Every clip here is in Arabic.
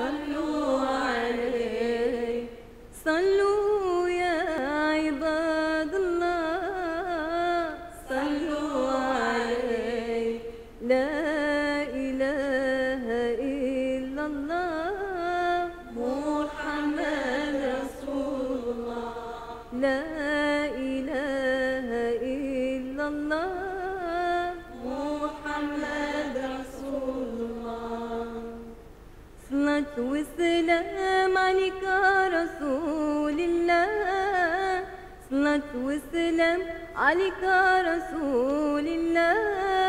صلوا عليه. صلوا يا عباد الله. صلوا عليه. لا إله إلا الله. محمد رسول الله. لا صلاة والسلام عليك يا رسول الله. صلاة والسلام عليك يا رسول الله.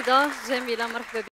قصيدة جميلة مرحبا